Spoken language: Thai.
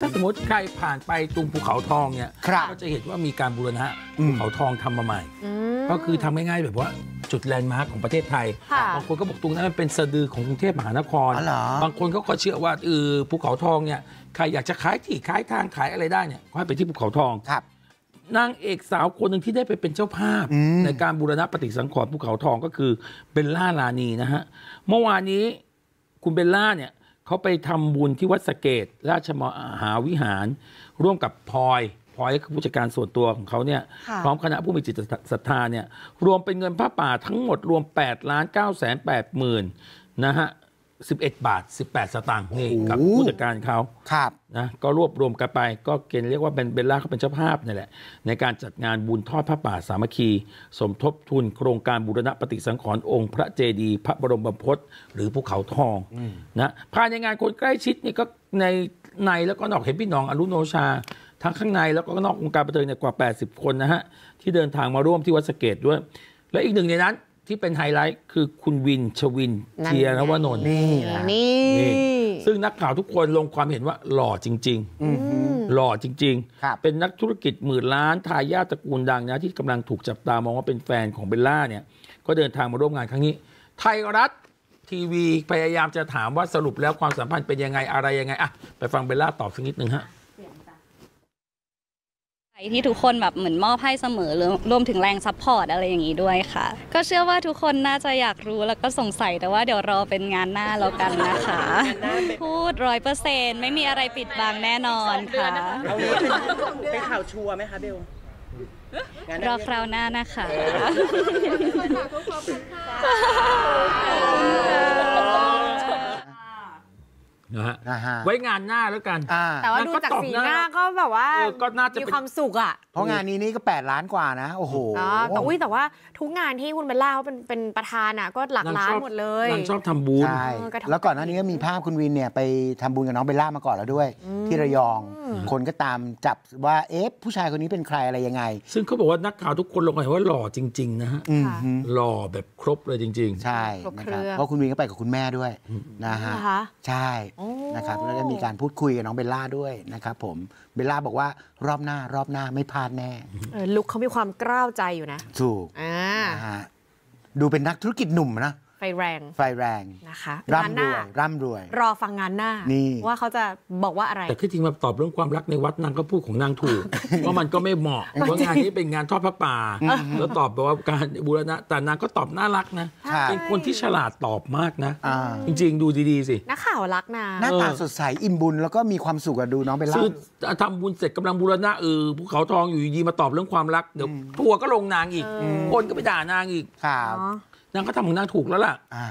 ถ้าสมมติใครผ่านไปตรงภูเขาทองเนี่ยครับก็จะเห็นว่ามีการบูรณะอืมภูเขาทองทำมาใหม่อืมก็คือทำง่ายๆแบบว่าจุดแลนด์มาร์คของประเทศไทยค่ะบางคนก็บอกตรงนั้นมันเป็นสะดือของกรุงเทพมหานครอ๋อเหรอบางคนเขาก็เชื่อว่าเออภูเขาทองเนี่ยใครอยากจะขายที่ขายทางขายอะไรได้เนี่ยก็ให้ไปที่ภูเขาทองครับนางเอกสาวคนหนึ่งที่ได้ไปเป็นเจ้าภาพอืมในการบูรณะปฏิสังขรณ์ภูเขาทองก็คือเบลล่าลานีนะฮะเมื่อวานนี้คุณเบลล่าเนี่ย เขาไปทำบุญที่วัดสะเกตราชมหาวิหารร่วมกับพลอยพลอยก็คือผู้จัดการส่วนตัวของเขาเนี่ยค่ะพร้อมคณะผู้มีจิตศรัทธาเนี่ยรวมเป็นเงินผ้าป่าทั้งหมดรวม8ล้าน9แสน8หมื่นนะฮะ 11 บาท 18 สตางค์นี่กับโอ้โหผู้จัดการเขาครับนะก็รวบรวมกันไป ก็เกณฑ์เรียกว่าเป็นเบลล่าเขาเป็นเจ้าภาพนี่แหละ ในการจัดงานบุญทอดพระป่าสามัคคี สมทบทุนโครงการบูรณะปฏิสังขรณ์องค์พระเจดีย์พระบรมพตรหรือภูเขาทองนะภายในงานคนใกล้ชิดนี่ก็ในในแล้วก็นอกเห็นพี่น้องอรุโณชา ทั้งข้างในแล้วก็นอกวงการบันเทิงเนี่ยกว่า 80 คนนะฮะที่เดินทางมาร่วมที่วัดสระเกศด้วย และอีกหนึ่งในนั้น ที่เป็นไฮไลท์คือคุณวิลชวิณเจียรวนนท์นี่แหละนี่นี่ซึ่งนักข่าวทุกคนลงความเห็นว่าหล่อจริงๆอือหือหล่อจริงครับเป็นนักธุรกิจหมื่นล้านทายาทตระกูลดังนะที่กำลังถูกจับตามองว่าเป็นแฟนของเบลล่าเนี่ย ก็เดินทางมาร่วมงานครั้งนี้ ไทยรัฐทีวีพยายามจะถามว่าสรุปแล้วความสัมพันธ์เป็นยังไงอะไรยังไงอะไปฟังเบลล่าตอบสักนิดนึงฮะ ที่ทุกคนแบบเหมือนมอบให้เสมอรวมรวมถึงแรง support อะไรอย่างนี้ด้วยค่ะ ก็เชื่อว่าทุกคนน่าจะอยากรู้แล้วก็สงสัยแต่ว่าเดี๋ยวรอเป็นงานหน้าแล้วกันนะคะ พูดร้อยเปอร์เซ็นต์ไม่มีอะไรปิดบังแน่นอนค่ะเอางี้เป็นเป็นข่าว sure ไหมคะเบลงานรอคราวหน้านะคะนะ ไว้งานหน้าแล้วกันอ่าแต่ว่าดูจากสีหน้าก็แบบว่าเออก็น่าจะมีเป็นความสุขอะเพราะงานนี้นี่ก็ 8 ล้านกว่านะ โอ้โหอ๋อแต่อุ้ยแต่ว่าทุกงานที่คุณเบลล่าเขาเป็นเป็นประธานอะก็หลักนางล้านชอบหมดเลยนางชอบทำบุญใช่เออกระทบแล้วก่อนหน้านี้ก็มีภาพคุณวินเนี่ยไปทำบุญกับน้องเบลล่ามาก่อนแล้วด้วย ที่ระยอง คนก็ตามจับว่าเอ๊ะผู้ชายคนนี้เป็นใครอะไรยังไง ซึ่งเขาบอกว่านักข่าวทุกคนลงความเห็นว่าหล่อจริง ๆ นะฮะอืมค่ะฮึหล่อแบบครบเลยจริงใช่ครบนะเคครื่รับองเพราะคุณวินก็ไปกับคุณแม่ด้วยนะฮะเหรอคะใช่โอ้นะครับแล้วก็มีการพูดคุยกับน้องเบลล่าด้วยนะครับผมเบลล่าบอกว่ารอบหน้ารอบหน้าไม่พลาดแน่เออลุคเขามีความกล้าวใจอยู่นะถูกอ่านะฮะดูเป็นนักธุรกิจหนุ่มนะ ไฟแรง ไฟแรงนะคะงานร่ำหรน้าวยร่ำรวย รอฟังงานหน้านี่ว่าเขาจะบอกว่าอะไรๆแต่ที่จริงมาตอบเรื่องความรักในวัดนางก็พูดของนางถูกเพราะมันก็ไม่เหมาะเพราะงานนี้เป็นงานทอดพระป่า แล้วตอบแบบว่าการบูรณะแต่นางก็ตอบน่ารักนะใช่เป็นคนที่ฉลาดตอบมากนะอ่าจริง ๆ ดูดีๆสินักข่าวรักนะหน้าตาเออสดใสอิ่มบุญแล้วก็มีความสุขอะดูน้องเบลล่าคือทำบุญเสร็จกำลังบูรณะเออภูเขาทองอยู่ดีๆมาตอบเรื่องความรักเดี๋ยวทัวร์ก็ลงนางอีกคนก็ไปด่านางอีกครับอ๋อ นางก็ทำของนางถูกแล้วล่ะอ่า